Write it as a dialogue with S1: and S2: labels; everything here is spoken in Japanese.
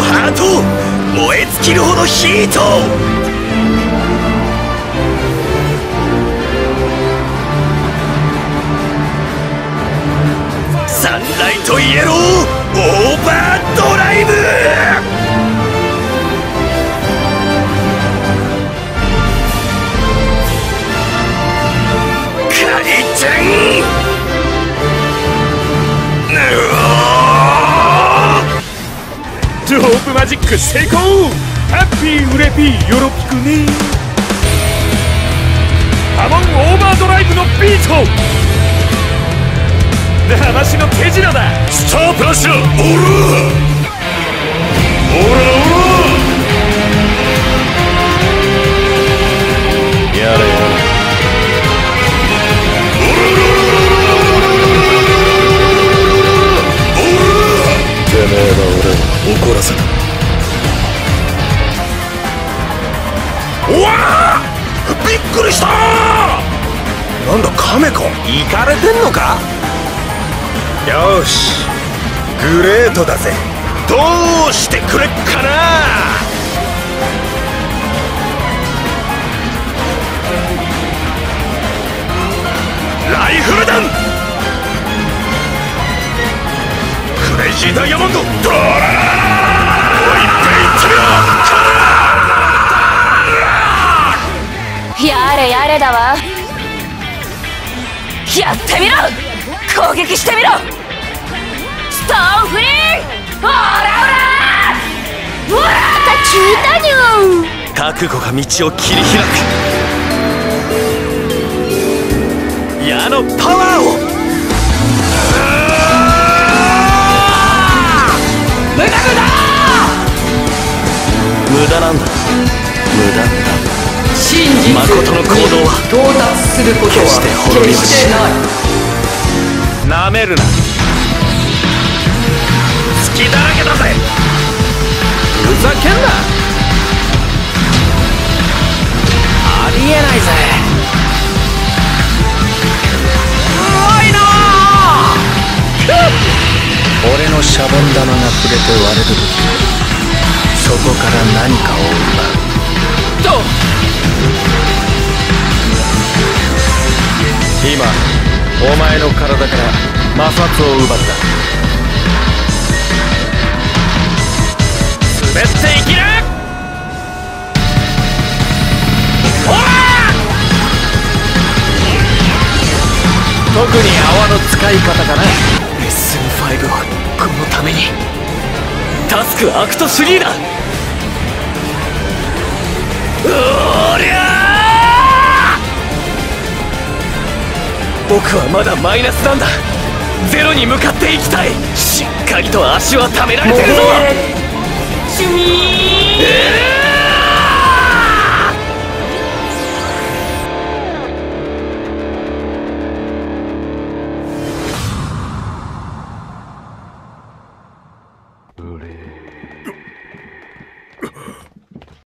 S1: ハート燃え尽きるほどヒートサンライトイエロー。
S2: プマジック成功。ハッピーウレピーよろぴくね。ハモンオーバードライブのビート。騙しの手品だ。
S1: スタープラッシャーオラオラオラくりした！なんだカメか行かれてんのか？よし。グレートだぜ。どうしてくれっかな？ライフル弾！クレイジーダイヤモンド！ドララ
S3: れだわやってみろ!攻撃してみろ!ストーンフリーオラ!オラオラ聞いたに
S1: 覚悟が道を切り開く!矢のパワーを!
S3: 無駄
S1: なんだ誠の行動は
S4: 到達することは
S1: 決して滅びはし
S4: ない
S1: な。めるな。隙だらけだぜ。ふざけんな。ありえないぜ。うまいな。俺のシャボン玉が触れて割れる時そこから何かを奪う。と今お前の体から摩擦を奪った。滑っていきなほら！特に泡の使い方かな SM5 はこのために。タスクアクト3だ！うお僕はまだマイナスなんだ。ゼロに向かっていきたい。しっかりと足はためられてるぞ。
S4: シュミー
S1: えー